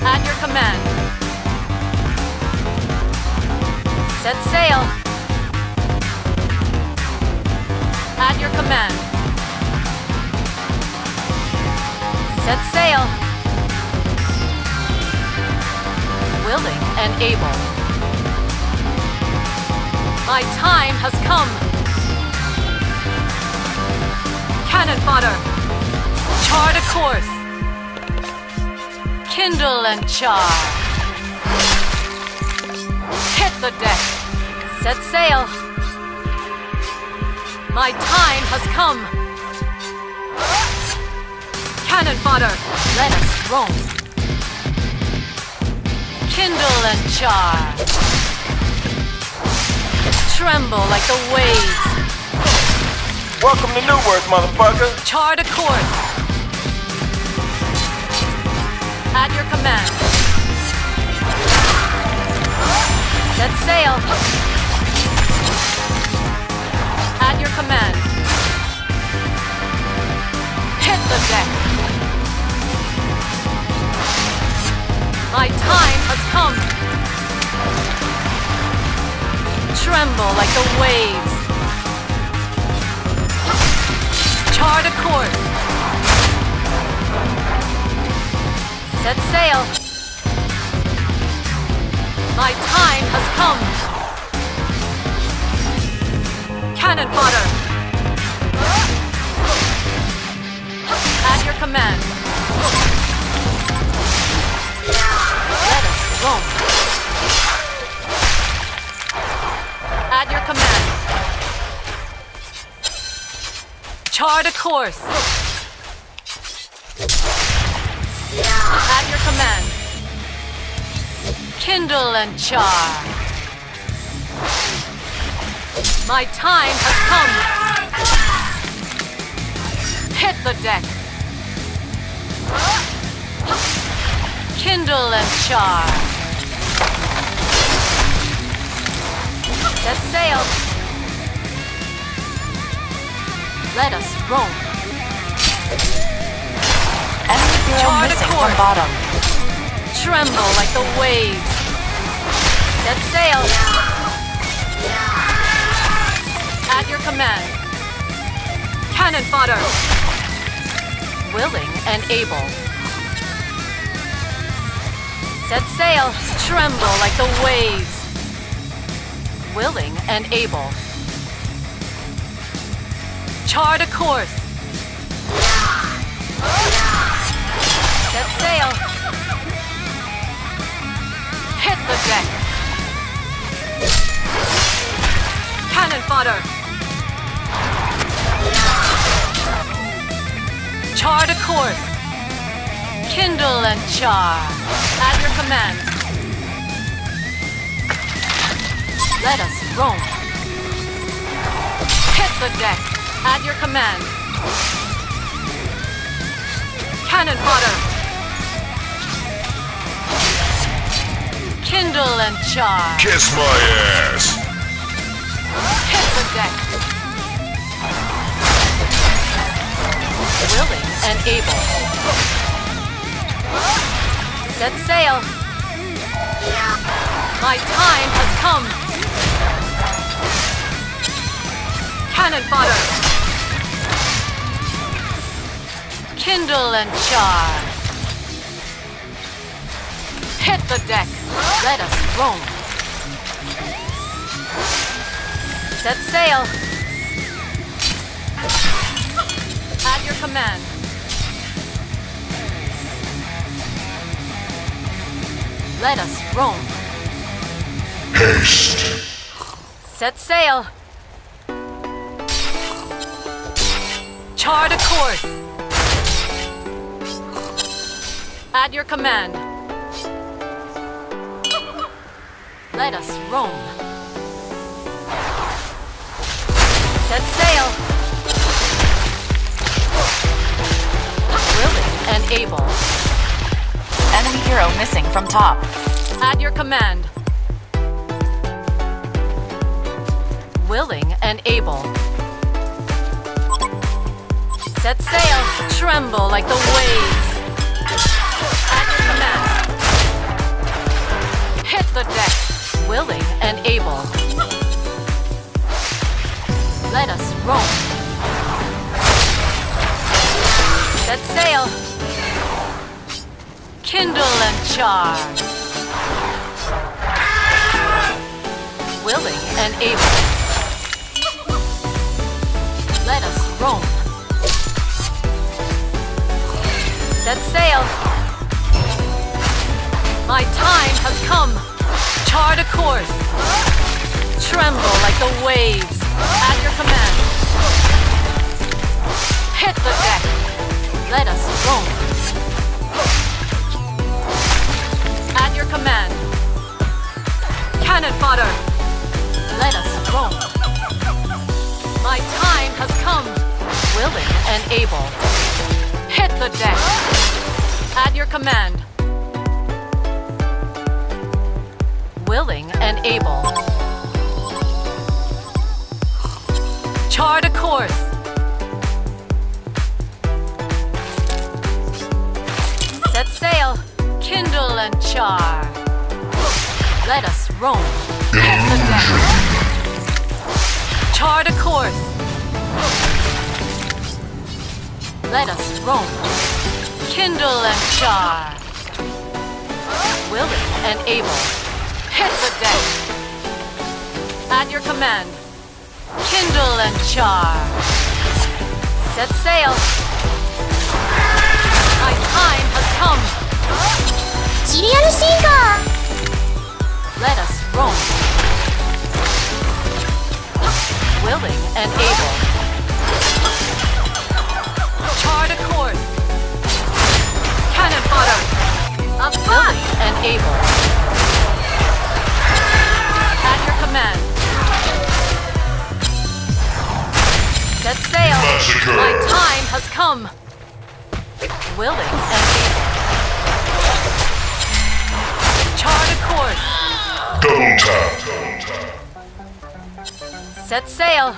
At your command. Set sail. At your command. Set sail. Willing and able. My time has come. Cannon fodder. Chart a course. Kindle and char. Hit the deck. Set sail. My time has come. Cannon fodder. Let us roam. Kindle and char. Tremble like the waves. Welcome to Newerth, motherfucker. Chart a course. At your command. Set sail. At your command. Hit the deck. My time has come. Tremble like the waves. Chart a course. Set sail. My time has come. Cannon fodder. At your command. Let us roam. At your command. Chart a course. At your command. Kindle and char. My time has come. Hit the deck. Kindle and char. Set sail. Let us roam. Enemy hero missing from bottom. Tremble like the waves. Set sail. At your command. Cannon fodder. Willing and able. Set sail. Tremble like the waves. Willing and able. Chart a course. Set sail. Hit the deck. Cannon fodder. Chart a course. Kindle and char. At your command. Let us roam. Hit the deck. At your command. Cannon fodder. Kindle and char. Kiss my ass. Hit the deck. Willing and able. Set sail. My time has come. Cannon fodder. Kindle and char. Hit the deck. Let us roam. Set sail. At your command. Let us roam. Haste. Set sail. Chart a course. At your command. Let us roam. Set sail. Willing and able. Enemy hero missing from top. At your command. Willing and able. Set sail. Tremble like the waves. Hit the deck. Willing and able. Let us roam. Set sail. Kindle and charge. Willing and able. Let us roam. Set sail. My time has come. Chart a course. Tremble like the waves. At your command. Hit the deck. Let us roam. At your command. Cannon fodder. Let us roam. My time has come. Willing and able. Hit the deck. At your command. Willing and able. Chart a course. Set sail. Kindle and char. Let us roam. Chart a course. Let us roam. Kindle and char. Willing and able. Hit the deck! At your command, kindle and charge. Set sail. My time has come. Serial Let us roam. Willing and able. Chart a course. Cannon fodder. Up Willing and able. Set sail. Massacre. My time has come. Willing and able. Chart a course. Double tap. Set sail.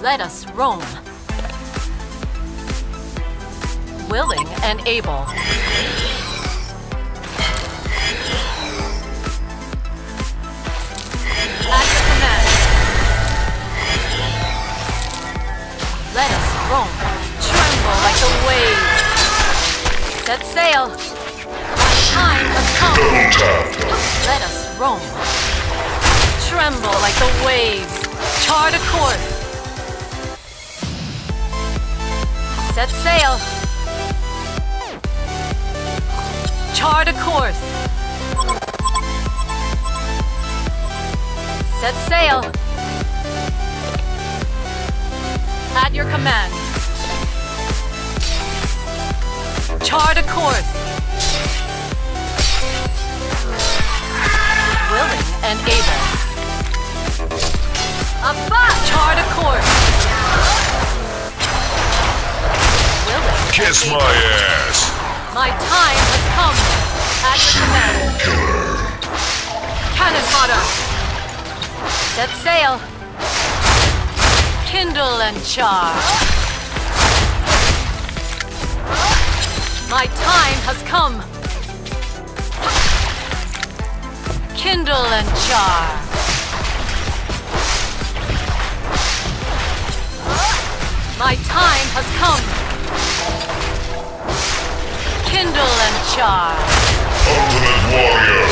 Let us roam. Willing and able. At your command. Let us roam. Tremble like the waves. Set sail. Time has come. Let us roam. Tremble like the waves. Chart a course. Set sail. Chart a course. Set sail. At your command. Chart a course. Willing and able. Above! Chart a course. Willing. Kiss my ass. My time has come. At your command. Cannon fodder. Set sail. Kindle and char. My time has come. Kindle and char. My time has come. Kindle and char. Ultimate warrior.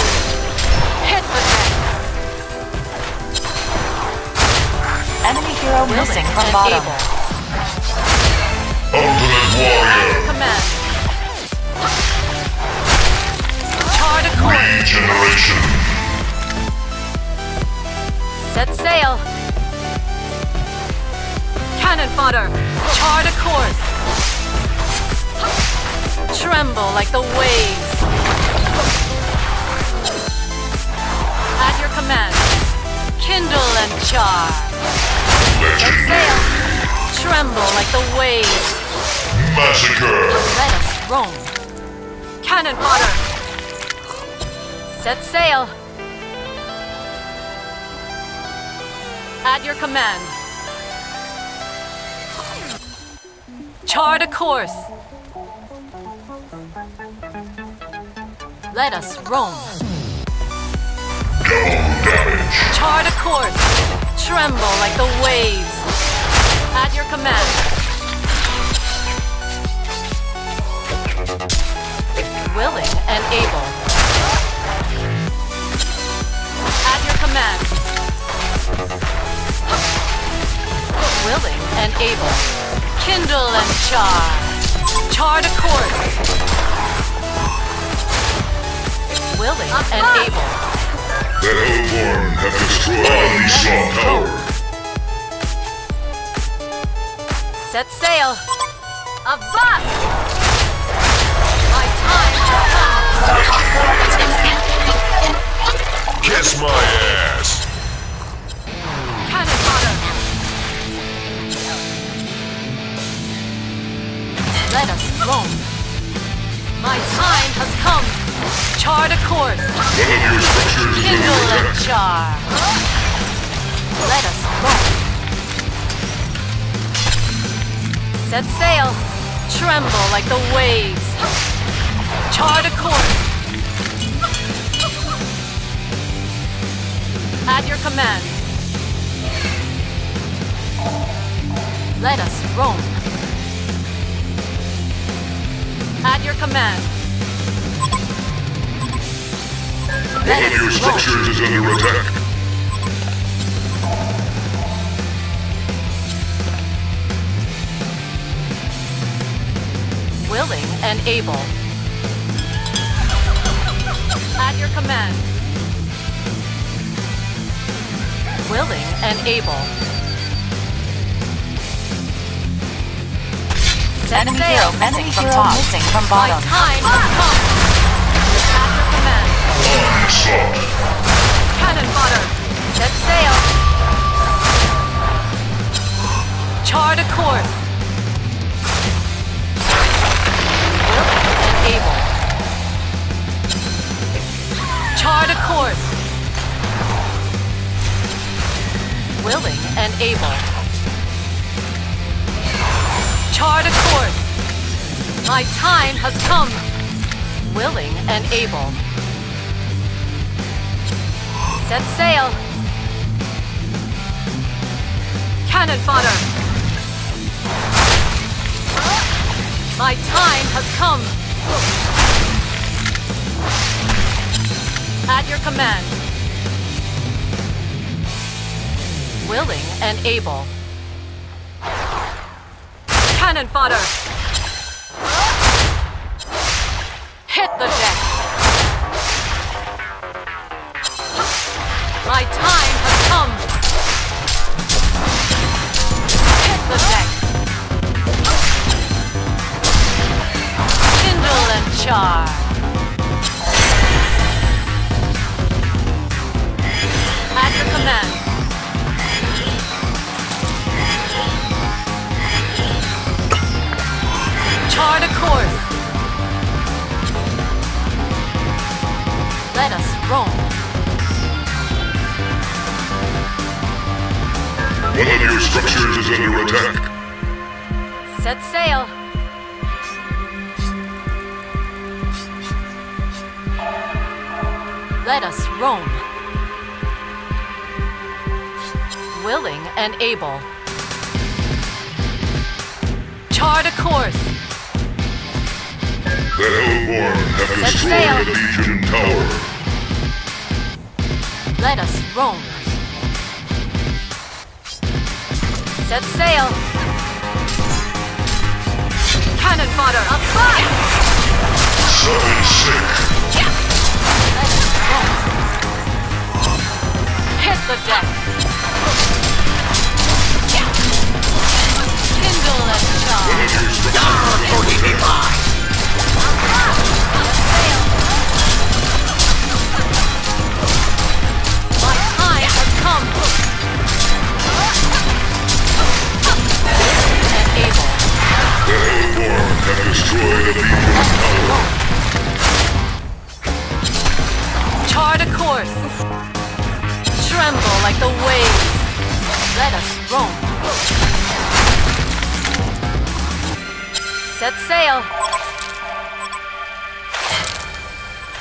Hit the deck. Enemy hero missing from bottom. able. Ultimate warrior. Command. Chart a course. Regeneration. Set sail. Cannon fodder. Chart a course. Tremble like the waves. At your command. Kindle and char. Set Legend. sail. Tremble like the waves. Massacre. Let us roam. Cannon fodder. Set sail. At your command. Chart a course. Let us roam. Chart a course. Tremble like the waves. At your command. Willing and able. At your command. Willing and able. Kindle and char. Chart a course. Willing and able. The Hellborn have destroyed the Esau Tower. Set sail. Avast! My time has come. Kiss my ass. Cannon fodder. Let us roam. My time has come. Chart a course. Kindle and char. Let us roam. Set sail. Tremble like the waves. Chart a course. At your command. Let us roam. At your command. One of your structures is under attack. willing and able. At your command. Willing and able. Set Enemy sail. hero missing from Enemy top. hero Missing from bottom. My bottom. time Cannon. Set sail. Chart a course. Willing and able. Course. Willing and able. Chart course. My time has come. Willing and able. Set sail. Cannon fodder. My time has come. At your command. Willing and able. Cannon fodder. Hit the deck. My time has come. Hit the deck. Kindle and char. At your command. Chart a course. Let us roam. One of your structures is under attack. Set sail. Let us roam. Willing and able. Chart a course. The Hellborn have Set destroyed sail. the Legion Tower. Let us roam. Set sail. Cannon fodder. Up front. Seven sick. Roam. Hit the deck. Kindle and char. Destroy the Legion's tower. Chart a course. Tremble like the waves. Let us roam. Set sail.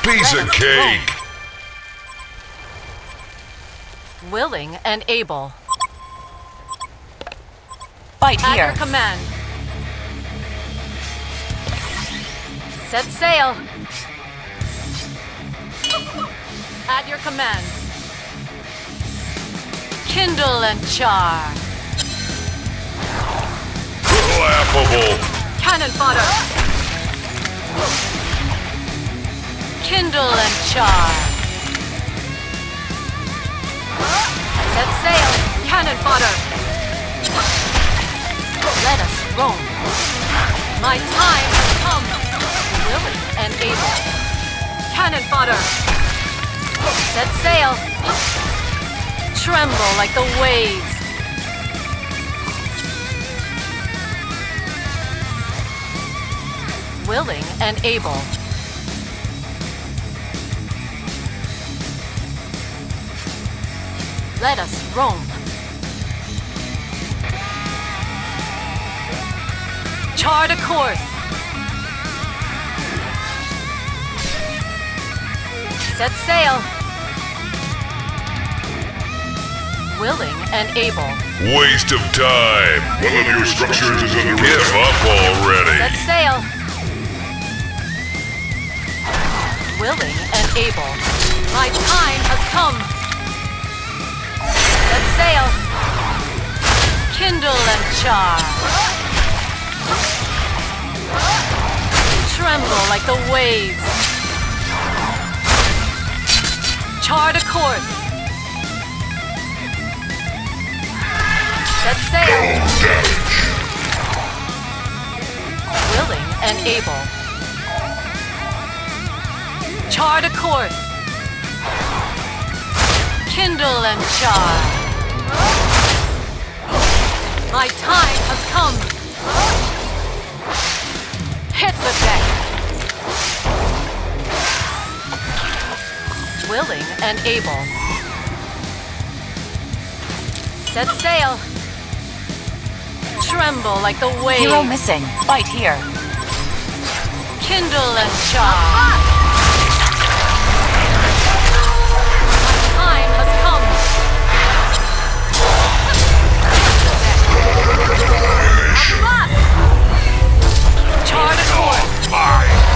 Piece of cake. Willing and able. Fight here. At your command. Set sail. At your command. Kindle and char. Laughable. Cannon fodder. Kindle and char. Set sail. Cannon fodder. Let us roam. My time has come. Fodder. Set sail. Tremble like the waves. Willing and able. Let us roam. Chart a course. Set sail. Willing and able. Waste of time. One of your structures is under Give up already. Set already. sail. Willing and able. My time has come. Set sail. Kindle and char. Tremble like the waves. Chart a course. Set sail. Willing and able. Chart a course. Kindle and char. My time has come. Hit the deck. Willing and able. Set sail. Tremble like the waves. Hero missing. Fight here. Kindle and char. My time has come. Chart a course. Your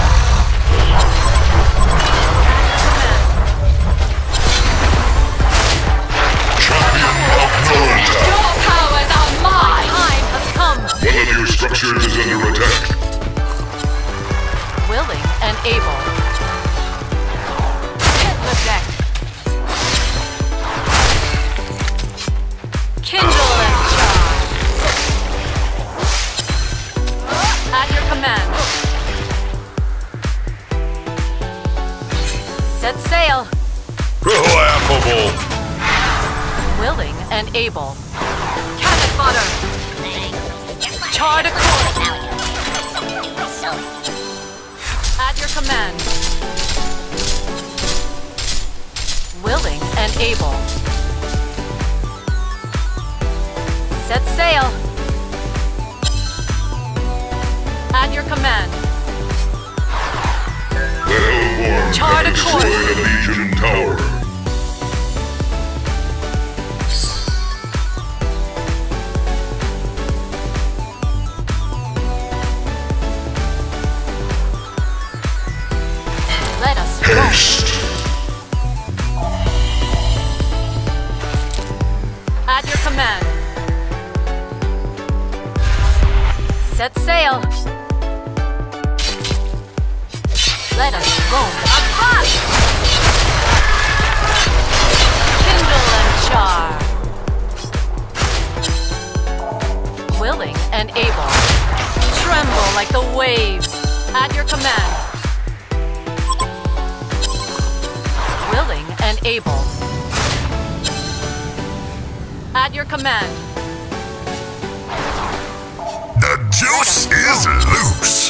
able. Set sail. At your command. The Hellborn Chart have a course. destroyed a Legion tower. Let us roam. Kindle and char. Willing and able. Tremble like the waves. At your command. Willing and able. At your command. The juice is loose.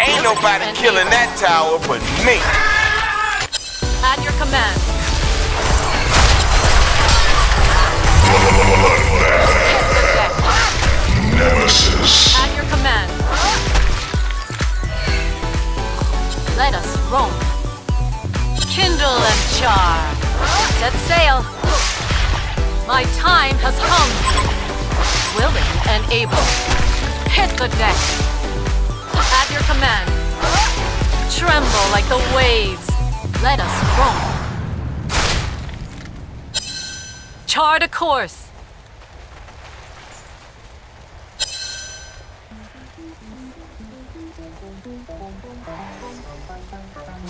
Ain't nobody killing that tower but me. At your command. Nemesis. At your command. Let us roam. Kindle and char. Set sail. My time has come. Willing and able. Hit the deck. Your command. Tremble like the waves. Let us roam. Chart a course.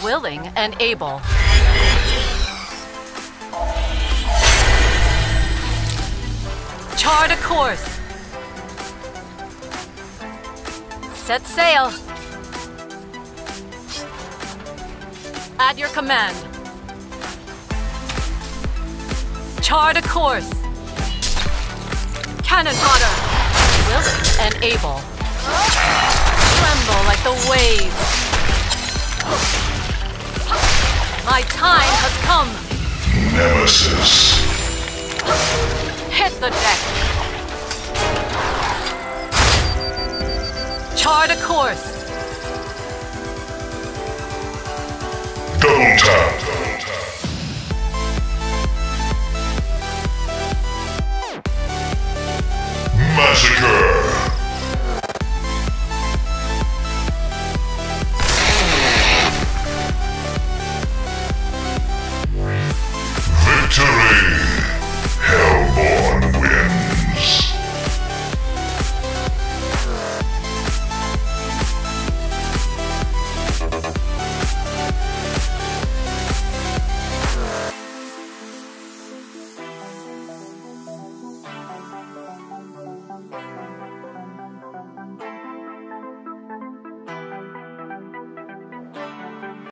Willing and able. Chart a course. Set sail. At your command. Chart a course. Cannon fodder. Willing and able. Tremble like the waves. My time has come. Nemesis. Hit the deck. Chart a course. Double tap.